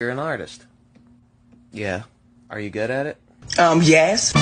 You're an artist. Yeah. Are you good at it? Um, yes.